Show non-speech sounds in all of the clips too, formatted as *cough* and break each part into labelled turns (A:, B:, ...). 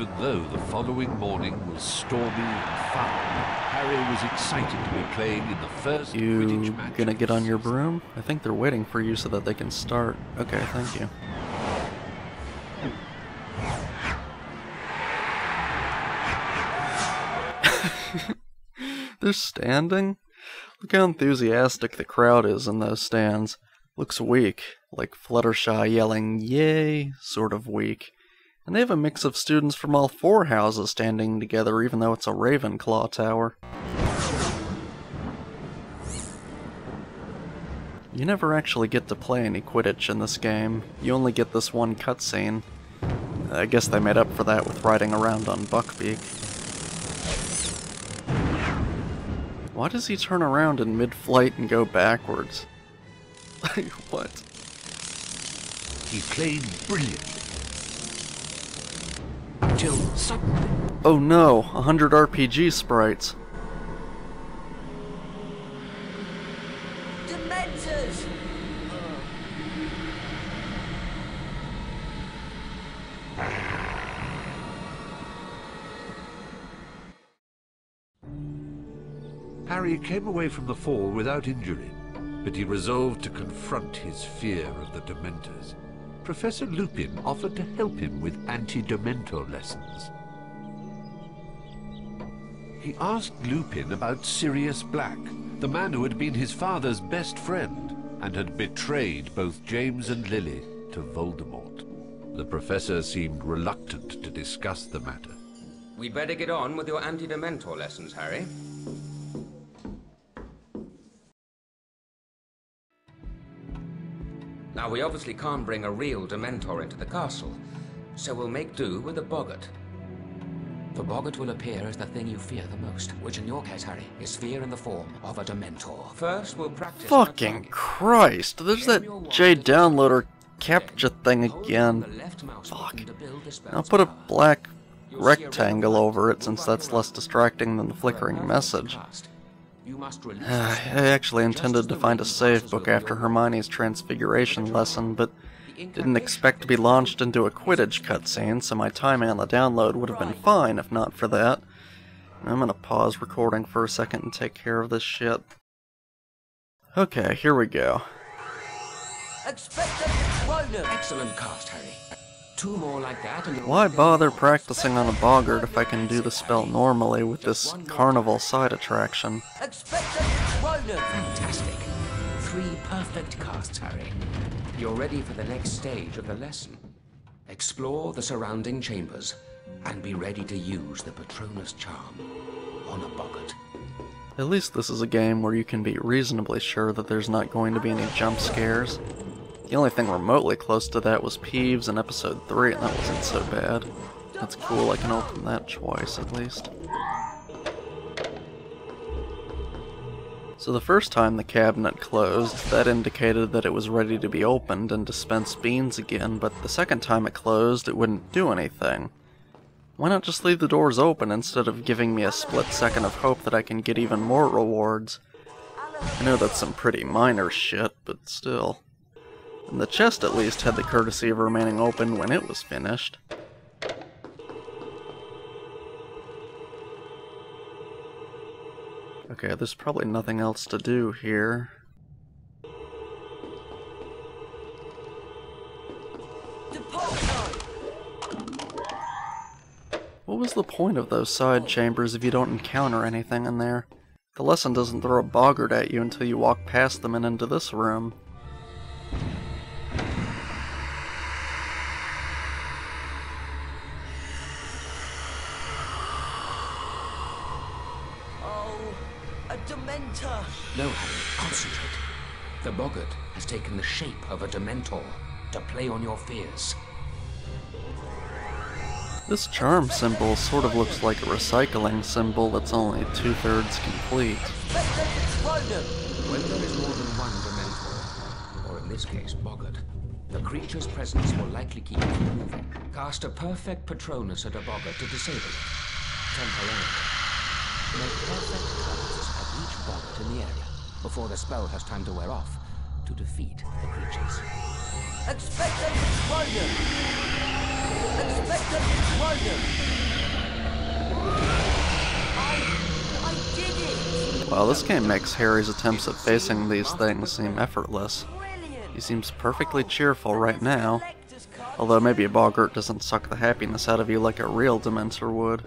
A: even though the following morning was stormy and foul, Harry was excited to be playing in the first
B: You
A: Quidditch match.
B: gonna get on your broom? I think they're waiting for you so that they can start. Okay, thank you. *laughs* they're standing? Look how enthusiastic the crowd is in those stands. Looks weak, like Fluttershy yelling, yay, sort of weak. And they have a mix of students from all four houses standing together, even though it's a Ravenclaw tower. You never actually get to play any Quidditch in this game. You only get this one cutscene. I guess they made up for that with riding around on Buckbeak. Why does he turn around in mid-flight and go backwards? *laughs* Like, what?
A: He played brilliantly. Until suddenly,
B: Oh no, a hundred RPG sprites.
C: Dementors!
A: Harry came away from the fall without injury, but he resolved to confront his fear of the Dementors. Professor Lupin offered to help him with anti-Dementor lessons. He asked Lupin about Sirius Black, the man who had been his father's best friend and had betrayed both James and Lily to Voldemort. The professor seemed reluctant to discuss the matter.
D: We'd better get on with your anti-dementor lessons, Harry. We obviously can't bring a real Dementor into the castle, so we'll make do with a Boggart.
E: The Boggart will appear as the thing you fear the most, which in your case, Harry, is fear in the form of a Dementor.
D: First, we'll practice...
B: Fucking Christ, there's that JDownloader capture thing again. Fuck. I'll put a black rectangle over it since that's less distracting than the flickering message.
E: Release uh,
B: I actually intended to find a save book after Hermione's Transfiguration lesson, but didn't expect to be launched into a Quidditch cutscene, so my time on the download would have been fine if not for that. I'm gonna pause recording for a second and take care of this shit. Okay, here we go.
C: Expecto Patronum!
E: Excellent cast, Harry. Two more like that and
B: Why bother practicing on a boggart if I can do the spell normally with this carnival side attraction?
E: Fantastic. Three perfect casts, Harry. You're ready for the next stage of the lesson. Explore the surrounding chambers and be ready to use the Patronus charm on a Boggart.
B: At least this is a game where you can be reasonably sure that there's not going to be any jump scares. The only thing remotely close to that was Peeves in episode 3, and that wasn't so bad. That's cool, I can open that twice at least. So the first time the cabinet closed, that indicated that it was ready to be opened and dispense beans again, but the second time it closed, it wouldn't do anything. Why not just leave the doors open instead of giving me a split second of hope that I can get even more rewards? I know that's some pretty minor shit, but still. And the chest at least had the courtesy of remaining open when it was finished. Okay, there's probably nothing else to do here. What was the point of those side chambers if you don't encounter anything in there? The lesson doesn't throw a boggart at you until you walk past them and into this room.
C: A Dementor
E: to play on your fears.
B: This charm symbol sort of looks like a recycling symbol that's only two-thirds complete.
E: When there is more than one Dementor, or in this case, Boggart, the creature's presence will likely keep you from moving. Cast a perfect Patronus at a Boggart to disable it, temporarily. Make perfect casts at each Boggart in the area before the spell has time to wear off to defeat the creatures.
C: Expecto Patronum! Expecto Patronum! I... I did it!
B: Well, this game makes Harry's attempts at facing these things seem effortless. He seems perfectly cheerful right now, although maybe a Boggart doesn't suck the happiness out of you like a real Dementor would.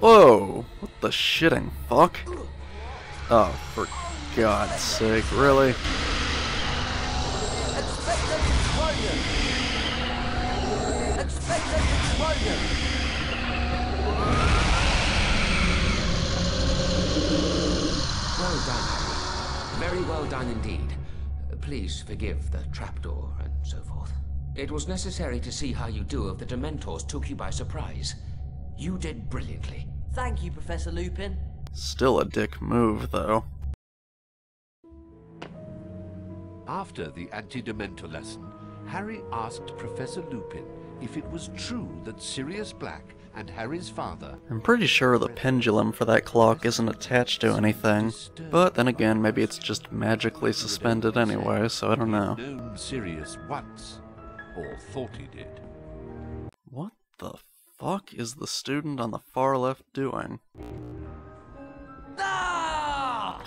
B: Whoa! What the shitting fuck? Oh, for God's sake, really?
C: Expecto Patronum! Expecto Patronum!
D: Well done, Harry. Very well done indeed. Please forgive the trapdoor and so forth. It was necessary to see how you do if the Dementors took you by surprise. You did brilliantly.
C: Thank you, Professor Lupin.
B: Still a dick move, though.
A: After the anti-Dementor lesson, Harry asked Professor Lupin if it was true that Sirius Black and Harry's father
B: I'm pretty sure the pendulum for that clock isn't attached to anything, but then again, maybe it's just magically suspended anyway, so I don't know.
A: known Sirius once, or thought he did.
B: What the fuck is the student on the far left doing? *laughs*
C: Ah!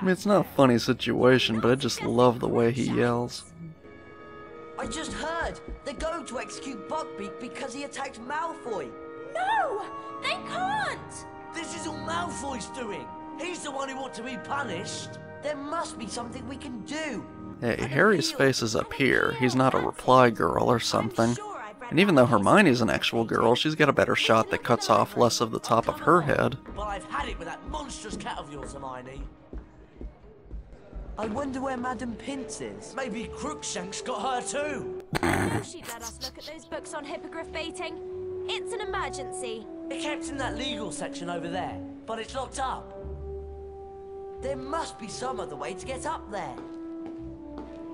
C: I
B: mean, it's not a funny situation, but I just love the way he yells.
C: I just heard they're going to execute Buckbeak because he attacked Malfoy.
F: No! They can't!
C: This is all Malfoy's doing. He's the one who ought to be punished. There must be something we can do.
B: Hey, Harry's face is up here. He's not a reply girl or something. And even though Hermione's an actual girl, she's got a better shot that cuts off less of the top of her head.
C: But I've had it with that monstrous cat of yours, Hermione. I wonder where Madam Pince is. Maybe Crookshanks got her too.
F: know she'd let us look at those books on hippogriff baiting. It's an emergency.
C: It kept in that legal section over there, but it's locked up. There must be some other way to get up there.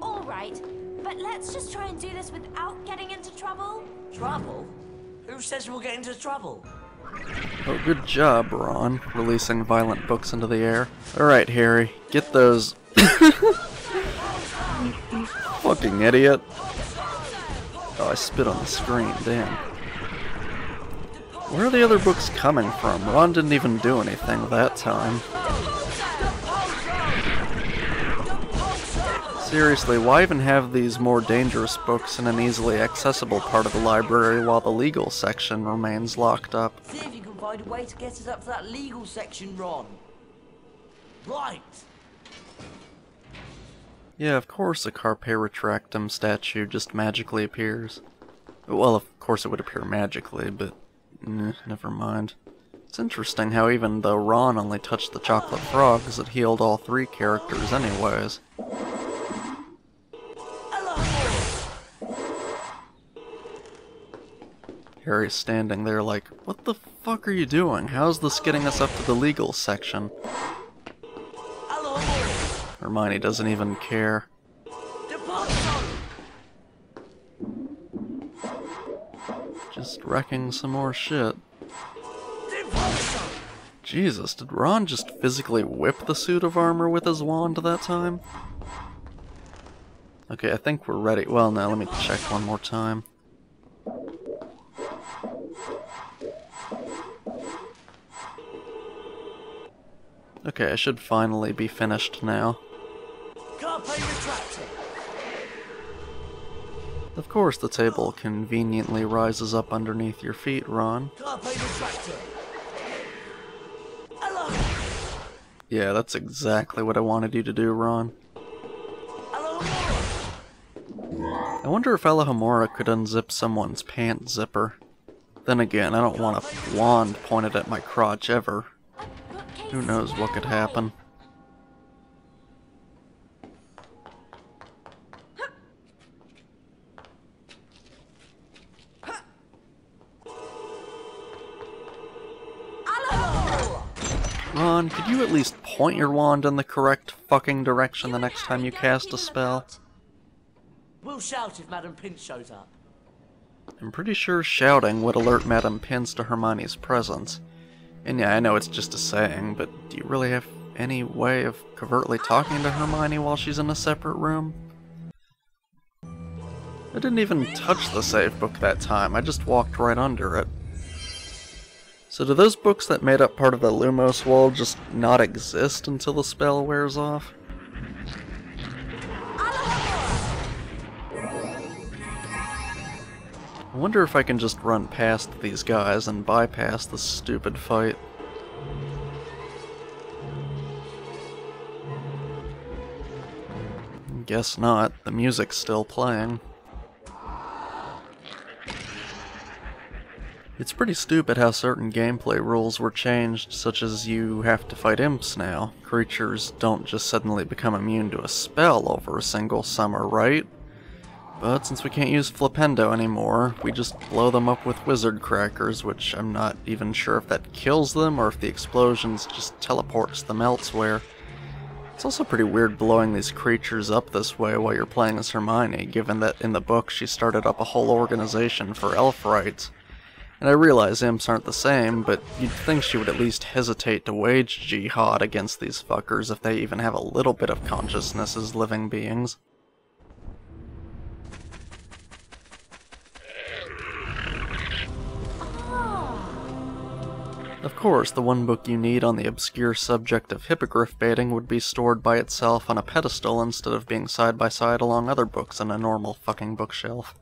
F: All right, but let's just try and do this without getting into trouble.
C: Trouble? Who says we'll get into trouble?
B: Oh, good job, Ron, releasing violent books into the air. Alright, Harry, get those. *laughs* Fucking idiot. Oh, I spit on the screen, damn. Where are the other books coming from? Ron didn't even do anything that time. Seriously, why even have these more dangerous books in an easily accessible part of the library while the legal section remains locked up?
C: See if you can find a way to get us up to that legal section, Ron. Right.
B: Yeah, of course a Carpe Retractum statue just magically appears. Well, of course it would appear magically, but eh, never mind. It's interesting how even though Ron only touched the chocolate frogs, it healed all three characters anyways. Harry's standing there like, what the fuck are you doing? How's this getting us up to the legal section? Hermione doesn't even care. Just wrecking some more shit. Jesus, did Ron just physically whip the suit of armor with his wand that time? Okay, I think we're ready. Well, now let me check one more time. Okay, I should finally be finished now.
C: Retractum.
B: Of course, the table conveniently rises up underneath your feet, Ron.
C: Carpe Retractum. Hello.
B: Yeah, that's exactly what I wanted you to do, Ron. I wonder if Alohomora could unzip someone's pant zipper. Then again, I don't want a wand pointed at my crotch ever. Who knows what could happen. Could you at least point your wand in the correct fucking direction the next time you cast a spell?
C: We'll shout if Madam Pince shows up.
B: I'm pretty sure shouting would alert Madame Pince to Hermione's presence. And yeah, I know it's just a saying, but do you really have any way of covertly talking to Hermione while she's in a separate room? I didn't even touch the save book that time, I just walked right under it. So do those books that made up part of the Lumos wall just not exist until the spell wears off? I wonder if I can just run past these guys and bypass this stupid fight. Guess not. The music's still playing. It's pretty stupid how certain gameplay rules were changed, such as you have to fight imps now. Creatures don't just suddenly become immune to a spell over a single summer, right? But since we can't use Flipendo anymore, we just blow them up with wizard crackers, which I'm not even sure if that kills them or if the explosions just teleports them elsewhere. It's also pretty weird blowing these creatures up this way while you're playing as Hermione, given that in the book she started up a whole organization for elf rights. And I realize imps aren't the same, but you'd think she would at least hesitate to wage jihad against these fuckers if they even have a little bit of consciousness as living beings. Of course, the one book you need on the obscure subject of hippogriff baiting would be stored by itself on a pedestal instead of being side by side along other books in a normal fucking bookshelf.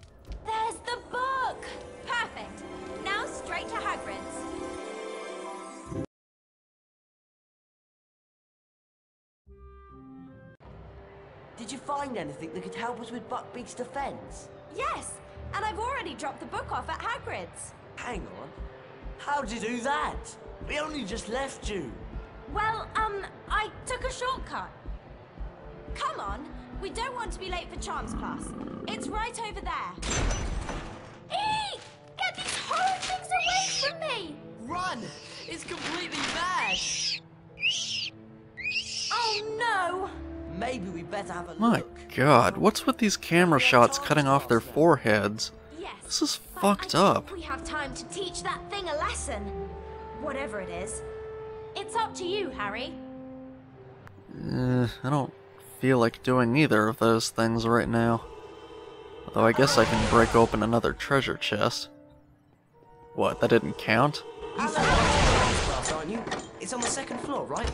C: Did you find anything that could help us with Buckbeak's defense?
F: Yes, and I've already dropped the book off at Hagrid's.
C: Hang on. How'd you do that? We only just left you.
F: Well, um, I took a shortcut. Come on, we don't want to be late for Charms class. It's right over there. Eek! Get these horrid things away from me!
C: Run! It's completely mad! Maybe we better have a
B: My
C: look.
B: god, what's with these camera shots cutting off their foreheads?
F: Yes.
B: This is fucked up.
F: We have time to teach that thing a lesson. Whatever it is. It's up to you, Harry.
B: Uh, I don't feel like doing either of those things right now. Although I guess I can break open another treasure chest. What, that didn't count?
C: You're from class, aren't you? It's on the second floor, right?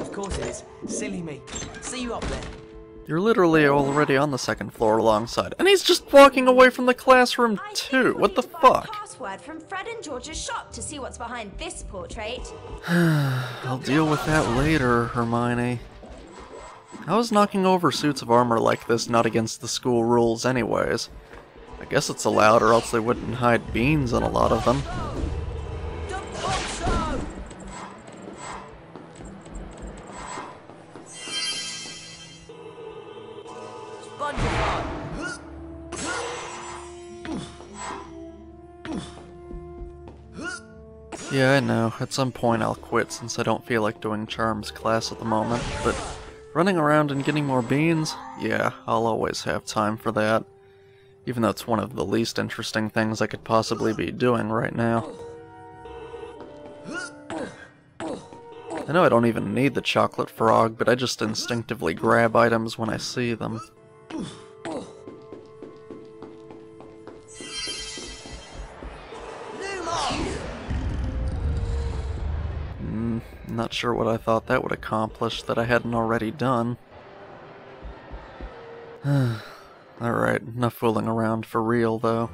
C: Of course it is. Silly me. See you up there.
B: You're literally already on the second floor alongside. And he's just walking away from the classroom
F: I
B: too. What the
F: to find a
B: fuck?
F: Password from Fred and George's shop to see what's behind this portrait. *sighs*
B: I'll deal with that later, Hermione. How is knocking over suits of armor like this not against the school rules anyways? I guess it's allowed or else they wouldn't hide beans in a lot of them. Yeah, I know. At some point I'll quit since I don't feel like doing charms class at the moment, but running around and getting more beans? Yeah, I'll always have time for that. Even though it's one of the least interesting things I could possibly be doing right now. I know I don't even need the chocolate frog, but I just instinctively grab items when I see them. Not sure what I thought that would accomplish that I hadn't already done. *sighs* Alright, enough fooling around for real though.